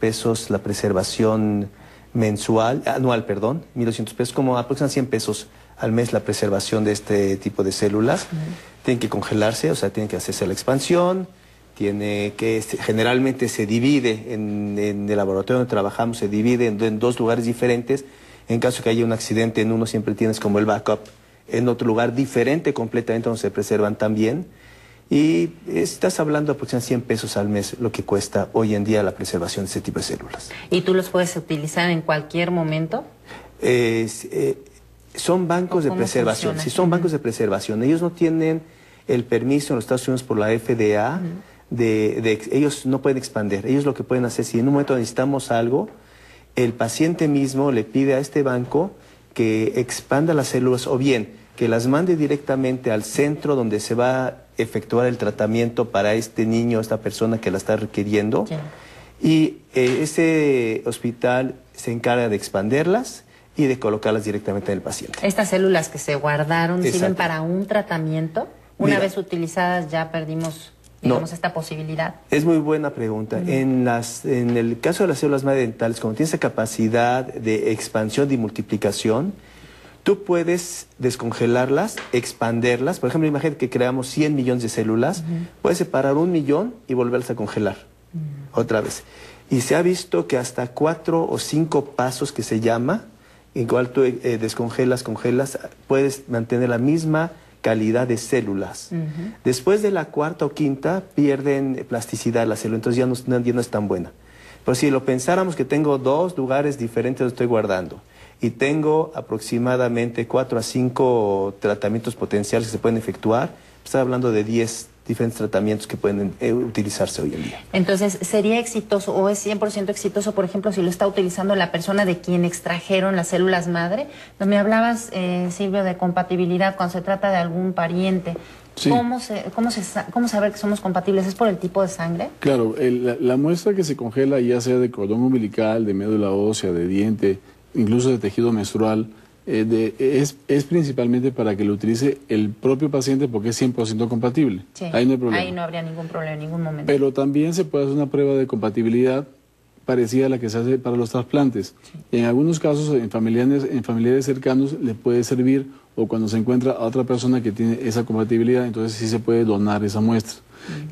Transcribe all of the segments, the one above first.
pesos la preservación mensual, anual, perdón, 1.200 pesos, como aproximadamente 100 pesos al mes la preservación de este tipo de células. Tienen que congelarse, o sea, tienen que hacerse la expansión, tiene que, generalmente se divide, en, el laboratorio donde trabajamos, se divide en, dos lugares diferentes. En caso que haya un accidente en uno, siempre tienes como el backup en otro lugar diferente completamente donde se preservan también. Y estás hablando aproximadamente 100 pesos al mes lo que cuesta hoy en día la preservación de ese tipo de células. ¿Y tú los puedes utilizar en cualquier momento? Eh, son bancos de preservación. Si son bancos de preservación, ellos no tienen el permiso en los Estados Unidos por la FDA, de, ellos no pueden expandir. Ellos lo que pueden hacer, si en un momento necesitamos algo, el paciente mismo le pide a este banco que expanda las células o bien que las mande directamente al centro donde se va a efectuar el tratamiento para este niño, esta persona que la está requiriendo. Y eh, ese hospital se encarga de expanderlas y de colocarlas directamente en el paciente. ¿Estas células que se guardaron sirven para un tratamiento? Una vez utilizadas ya perdimos digamos, esta posibilidad? Es muy buena pregunta. en, las, en el caso de las células madre dentales, como tiene esa capacidad de expansión y multiplicación, Tú puedes descongelarlas, expanderlas. Por ejemplo, imagínate que creamos 100 millones de células. Puedes separar un millón y volverlas a congelar otra vez. Y se ha visto que hasta cuatro o cinco pasos que se llama, en cual tú eh, descongelas, congelas, puedes mantener la misma calidad de células. Después de la cuarta o quinta pierden plasticidad la célula, entonces ya no, ya no es tan buena. Pero si lo pensáramos que tengo dos lugares diferentes donde estoy guardando, y tengo aproximadamente 4 a 5 tratamientos potenciales que se pueden efectuar. Está hablando de 10 diferentes tratamientos que pueden eh, utilizarse hoy en día. Entonces, ¿sería exitoso o es 100% exitoso, por ejemplo, si lo está utilizando la persona de quien extrajeron las células madre? Me hablabas, eh, Silvio, de compatibilidad cuando se trata de algún pariente. ¿Cómo, se, cómo, se, ¿Cómo saber que somos compatibles? ¿Es por el tipo de sangre? Claro, la, muestra que se congela, ya sea de cordón umbilical, de médula ósea, de diente, incluso de tejido menstrual, eh, es, es, principalmente para que lo utilice el propio paciente porque es 100% compatible. ahí no hay problema. Ahí no habría ningún problema en ningún momento. Pero también se puede hacer una prueba de compatibilidad parecida a la que se hace para los trasplantes. En algunos casos, en familiares, en familiares cercanos, le puede servir o cuando se encuentra a otra persona que tiene esa compatibilidad, entonces sí se puede donar esa muestra.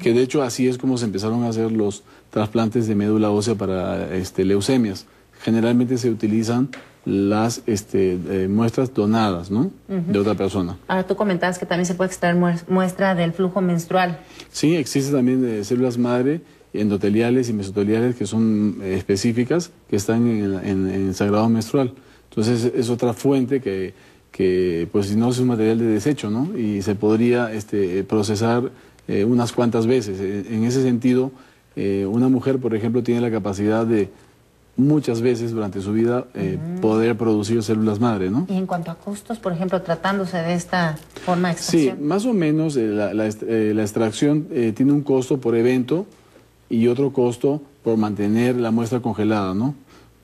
Que de hecho así es como se empezaron a hacer los trasplantes de médula ósea para este, leucemias generalmente se utilizan las este, eh, muestras donadas ¿no? de otra persona. Ahora tú comentabas que también se puede extraer muestra del flujo menstrual. Sí, existen también eh, células madre endoteliales y mesoteliales que son eh, específicas que están en, el sangrado menstrual. Entonces es otra fuente que, que, pues si no es un material de desecho, ¿no? Y se podría este, procesar unas cuantas veces. En ese sentido, una mujer, por ejemplo, tiene la capacidad de muchas veces durante su vida eh, poder producir células madre, ¿no? Y en cuanto a costos, por ejemplo, tratándose de esta forma de extracción. Sí, más o menos eh, la, eh, la, extracción tiene un costo por evento y otro costo por mantener la muestra congelada, ¿no?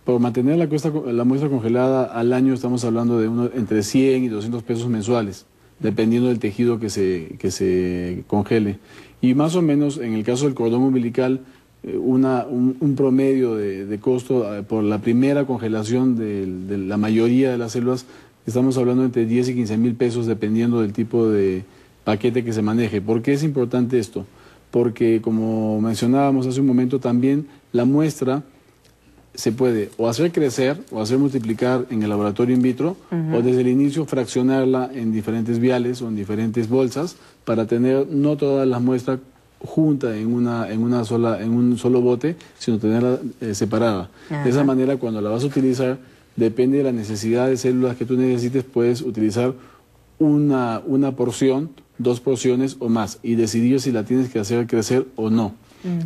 Por mantener la, la muestra congelada al año estamos hablando de uno, entre 100 y 200 pesos mensuales, dependiendo del tejido que se, que se congele. Y más o menos en el caso del cordón umbilical, una, un, promedio de, costo eh, por la primera congelación de, la mayoría de las células, estamos hablando entre 10 y 15 mil pesos dependiendo del tipo de paquete que se maneje. ¿Por qué es importante esto? Porque como mencionábamos hace un momento también, la muestra se puede o hacer crecer o hacer multiplicar en el laboratorio in vitro o desde el inicio fraccionarla en diferentes viales o en diferentes bolsas para tener no todas las muestras junta en una, en una sola, en un solo bote, sino tenerla eh, separada. De esa manera, cuando la vas a utilizar, depende de la necesidad de células que tú necesites, puedes utilizar una, una porción, dos porciones o más, y decidir si la tienes que hacer crecer o no.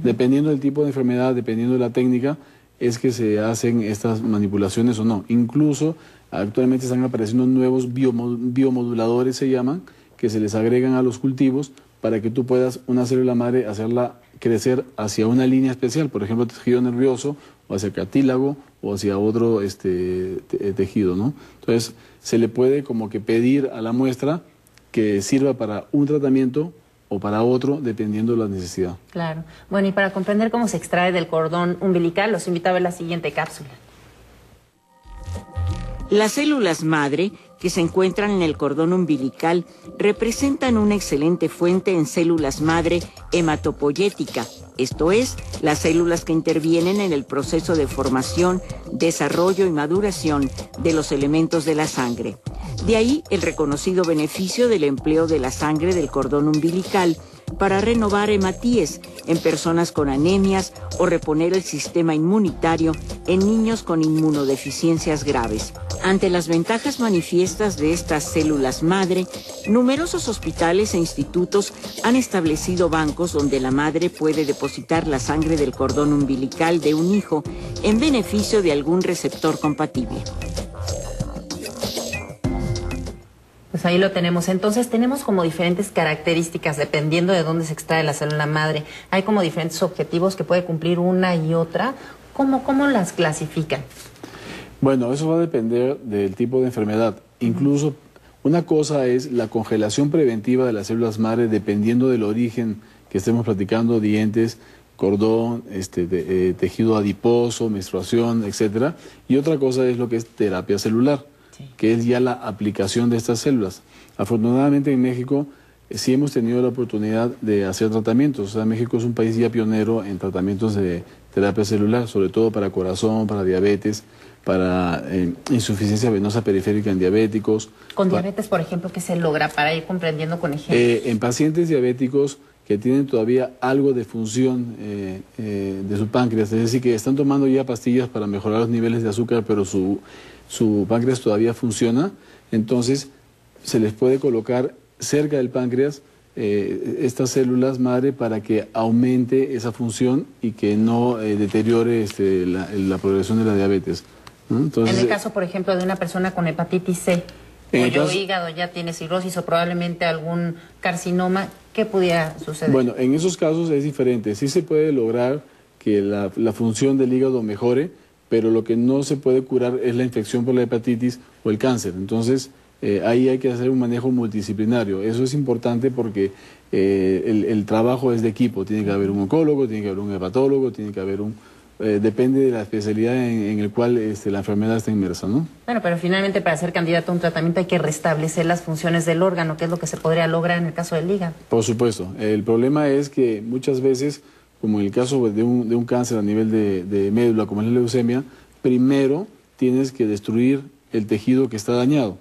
Dependiendo del tipo de enfermedad, dependiendo de la técnica, es que se hacen estas manipulaciones o no. Incluso actualmente están apareciendo nuevos biomoduladores, se llaman, que se les agregan a los cultivos para que tú puedas una célula madre hacerla crecer hacia una línea especial, por ejemplo, tejido nervioso o hacia cartílago o hacia otro este, tejido, ¿no? Entonces, se le puede como que pedir a la muestra que sirva para un tratamiento o para otro, dependiendo de la necesidad. Claro. Bueno, y para comprender cómo se extrae del cordón umbilical, los invito a ver la siguiente cápsula. Las células madre que se encuentran en el cordón umbilical representan una excelente fuente en células madre hematopoyética, esto es, las células que intervienen en el proceso de formación, desarrollo y maduración de los elementos de la sangre. De ahí el reconocido beneficio del empleo de la sangre del cordón umbilical para renovar hematíes en personas con anemias o reponer el sistema inmunitario en niños con inmunodeficiencias graves. Ante las ventajas manifiestas de estas células madre, numerosos hospitales e institutos han establecido bancos donde la madre puede depositar la sangre del cordón umbilical de un hijo en beneficio de algún receptor compatible. Pues ahí lo tenemos. Entonces tenemos como diferentes características dependiendo de dónde se extrae la célula madre. Hay como diferentes objetivos que puede cumplir una y otra. ¿Cómo, cómo las clasifican? Bueno, eso va a depender del tipo de enfermedad. Incluso una cosa es la congelación preventiva de las células madre dependiendo del origen que estemos platicando, dientes, cordón, este, eh, tejido adiposo, menstruación, etcétera. Y otra cosa es lo que es terapia celular que es ya la aplicación de estas células. Afortunadamente en México eh, sí hemos tenido la oportunidad de hacer tratamientos. O sea, México es un país ya pionero en tratamientos de terapia celular, sobre todo para corazón, para diabetes, para eh, insuficiencia venosa periférica en diabéticos. Con diabetes, por ejemplo, ¿qué se logra para ir comprendiendo con ejemplos? Eh, en pacientes diabéticos que tienen todavía algo de función de su páncreas, es decir, que están tomando ya pastillas para mejorar los niveles de azúcar, pero su su páncreas todavía funciona, entonces se les puede colocar cerca del páncreas eh, estas células madre para que aumente esa función y que no eh, deteriore este, la, progresión de la diabetes. en el caso, por ejemplo, de una persona con hepatitis C, cuyo hígado ya tiene cirrosis o probablemente algún carcinoma, ¿qué pudiera suceder? Bueno, en esos casos es diferente. Sí se puede lograr que la, la función del hígado mejore, pero lo que no se puede curar es la infección por la hepatitis o el cáncer. Entonces, eh, ahí hay que hacer un manejo multidisciplinario. Eso es importante porque eh, el, trabajo es de equipo. Tiene que haber un oncólogo, tiene que haber un hepatólogo, tiene que haber un... Eh, depende de la especialidad en, el cual este, la enfermedad está inmersa, ¿no? Bueno, pero finalmente para ser candidato a un tratamiento hay que restablecer las funciones del órgano, que es lo que se podría lograr en el caso del hígado. Por supuesto. El problema es que muchas veces como en el caso de un, de un cáncer a nivel de, médula, como es la leucemia, primero tienes que destruir el tejido que está dañado,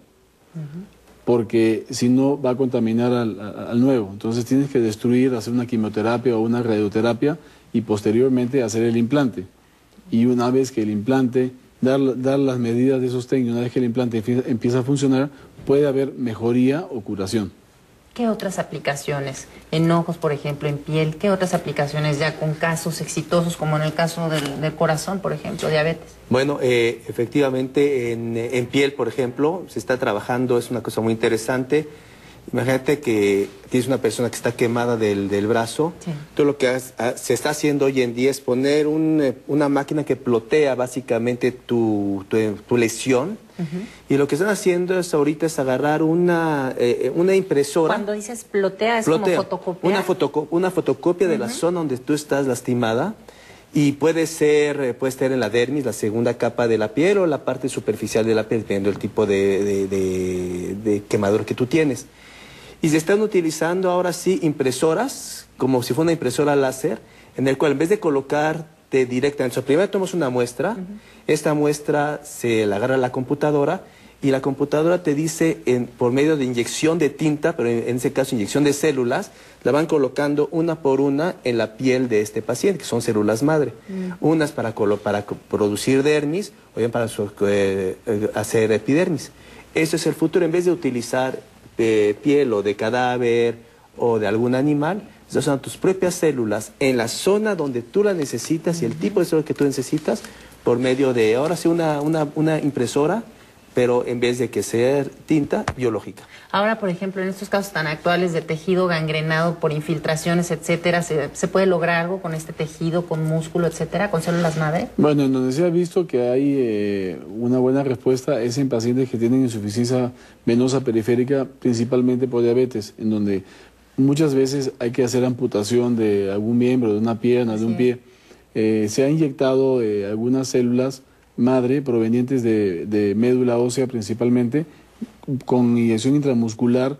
porque si no va a contaminar al, nuevo. Entonces tienes que destruir, hacer una quimioterapia o una radioterapia y posteriormente hacer el implante. Y una vez que el implante, dar, dar las medidas de sostén y una vez que el implante empieza a funcionar, puede haber mejoría o curación. ¿Qué otras aplicaciones? En ojos, por ejemplo, en piel. ¿Qué otras aplicaciones ya con casos exitosos, como en el caso del, corazón, por ejemplo, diabetes? Bueno, eh, efectivamente, en, en, piel, por ejemplo, se está trabajando, es una cosa muy interesante. Imagínate que tienes una persona que está quemada del, brazo. Todo lo que se está haciendo hoy en día es poner eh, una máquina que plotea básicamente tu, tu, lesión. Y lo que están haciendo es ahorita es agarrar una, eh, una impresora. Cuando dices plotea, es como fotocopia. Una, una fotocopia de la zona donde tú estás lastimada. Y puede ser, eh, puede ser en la dermis, la segunda capa de la piel, o la parte superficial de la piel, dependiendo del tipo de, de quemador que tú tienes. Y se están utilizando ahora sí impresoras, como si fuera una impresora láser, en el cual en vez de colocarte directamente, primero tomamos una muestra, esta muestra se la agarra a la computadora y la computadora te dice por medio de inyección de tinta, pero en, ese caso inyección de células, la van colocando una por una en la piel de este paciente, que son células madre. Unas para, para producir dermis, o bien para eh, eh, hacer epidermis. Eso es el futuro, en vez de utilizar de piel o de cadáver o de algún animal, son tus propias células en la zona donde tú las necesitas y el tipo de células que tú necesitas por medio de, ahora sí, una, una, una impresora pero en vez de que sea tinta biológica. Ahora, por ejemplo, en estos casos tan actuales de tejido gangrenado por infiltraciones, etcétera, ¿se, puede lograr algo con este tejido, con músculo, etcétera, con células madre? Bueno, en donde se ha visto que hay eh, una buena respuesta es en pacientes que tienen insuficiencia venosa periférica, principalmente por diabetes, en donde muchas veces hay que hacer amputación de algún miembro, de una pierna, de un pie. Eh, se ha inyectado eh, algunas células madre provenientes de, médula ósea principalmente, con inyección intramuscular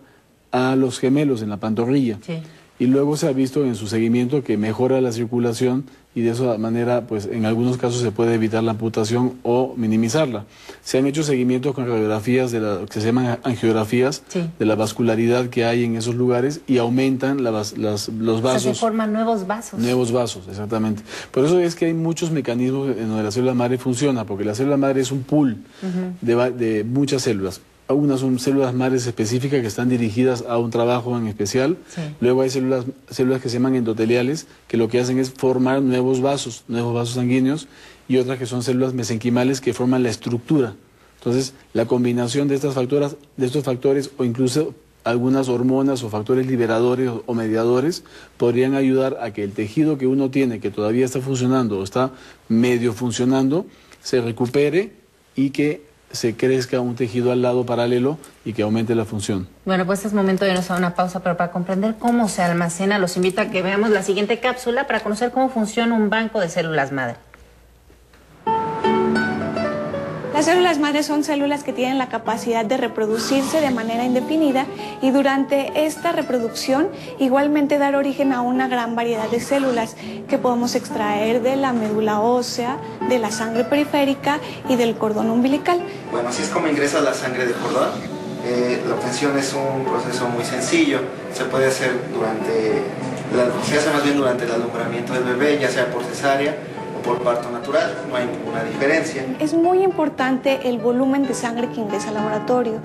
a los gemelos en la pantorrilla. Y luego se ha visto en su seguimiento que mejora la circulación y de esa manera, pues en algunos casos se puede evitar la amputación o minimizarla. Se han hecho seguimientos con radiografías de la, que se llaman angiografías de la vascularidad que hay en esos lugares y aumentan las, los vasos. se forman nuevos vasos. Nuevos vasos, exactamente. Por eso es que hay muchos mecanismos en donde la célula madre funciona, porque la célula madre es un pool de, de muchas células algunas son células madres específicas que están dirigidas a un trabajo en especial. Luego hay células, células que se llaman endoteliales, que lo que hacen es formar nuevos vasos, nuevos vasos sanguíneos, y otras que son células mesenquimales que forman la estructura. Entonces, la combinación de estas factoras, de estos factores o incluso algunas hormonas o factores liberadores o mediadores podrían ayudar a que el tejido que uno tiene que todavía está funcionando o está medio funcionando se recupere y que se crezca un tejido al lado paralelo y que aumente la función. Bueno, pues es momento de irnos a una pausa, pero para comprender cómo se almacena, los invito a que veamos la siguiente cápsula para conocer cómo funciona un banco de células madre. Las células madres son células que tienen la capacidad de reproducirse de manera indefinida y durante esta reproducción igualmente dar origen a una gran variedad de células que podemos extraer de la médula ósea, de la sangre periférica y del cordón umbilical. Bueno, así es como ingresa la sangre del cordón. Eh, la obtención es un proceso muy sencillo, se puede hacer durante, se hace más bien durante el alumbramiento del bebé, ya sea por cesárea por parto natural, no hay ninguna diferencia. Es muy importante el volumen de sangre que ingresa al laboratorio.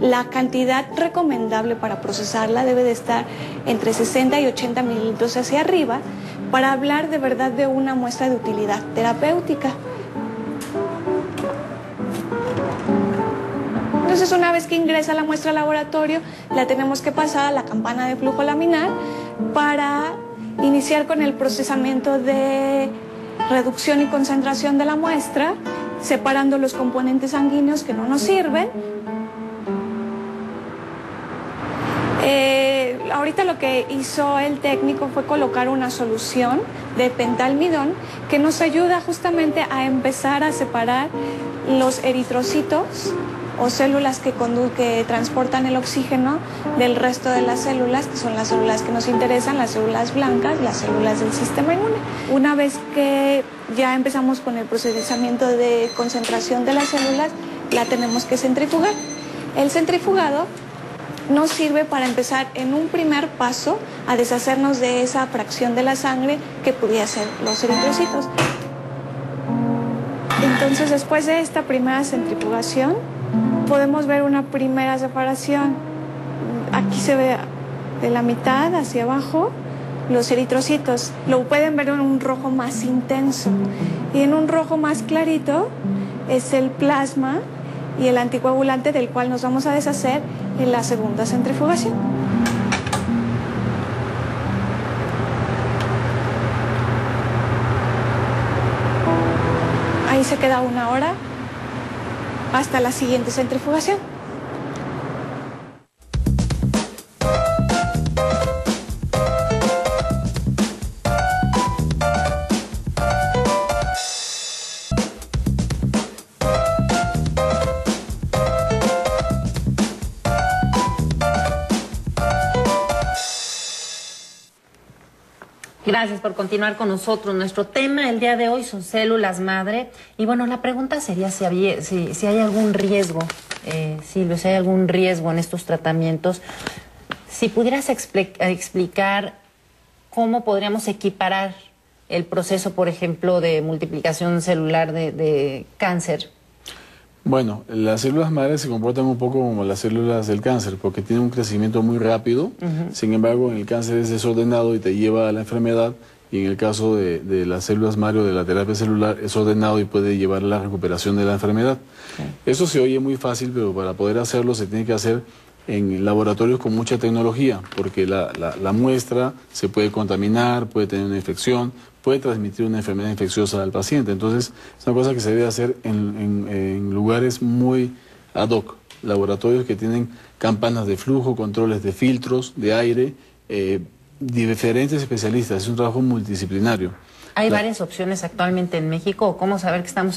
La cantidad recomendable para procesarla debe de estar entre 60 y 80 mililitros hacia arriba para hablar de verdad de una muestra de utilidad terapéutica. Entonces, una vez que ingresa la muestra al laboratorio, la tenemos que pasar a la campana de flujo laminar para iniciar con el procesamiento de reducción y concentración de la muestra, separando los componentes sanguíneos que no nos sirven. Eh, ahorita lo que hizo el técnico fue colocar una solución de pentalmidón que nos ayuda justamente a empezar a separar los eritrocitos o células que, que transportan el oxígeno del resto de las células, que son las células que nos interesan, las células blancas, las células del sistema inmune. Una vez que ya empezamos con el procesamiento de concentración de las células, la tenemos que centrifugar. El centrifugado nos sirve para empezar en un primer paso a deshacernos de esa fracción de la sangre que pudiera ser los eritrocitos. Entonces, después de esta primera centrifugación, podemos ver una primera separación. Aquí se ve de la mitad hacia abajo los eritrocitos. Lo pueden ver en un rojo más intenso. Y en un rojo más clarito es el plasma y el anticoagulante del cual nos vamos a deshacer en la segunda centrifugación. Ahí se queda una hora hasta la siguiente centrifugación. Gracias por continuar con nosotros. Nuestro tema el día de hoy son células madre. Y bueno, la pregunta sería si, había, si, hay algún riesgo, eh, Silvio, si hay algún riesgo en estos tratamientos. Si pudieras explicar cómo podríamos equiparar el proceso, por ejemplo, de multiplicación celular de cáncer bueno, las células madres se comportan un poco como las células del cáncer, porque tienen un crecimiento muy rápido, sin embargo, en el cáncer es desordenado y te lleva a la enfermedad, y en el caso de, las células madre o de la terapia celular es ordenado y puede llevar a la recuperación de la enfermedad. Eso se oye muy fácil, pero para poder hacerlo se tiene que hacer en laboratorios con mucha tecnología, porque la, la muestra se puede contaminar, puede tener una infección, puede transmitir una enfermedad infecciosa al paciente. Entonces, es una cosa que se debe hacer en, lugares muy ad hoc, laboratorios que tienen campanas de flujo, controles de filtros, de aire eh, diferentes especialistas, es un trabajo multidisciplinario. ¿Hay La- varias opciones actualmente en México cómo saber que estamos en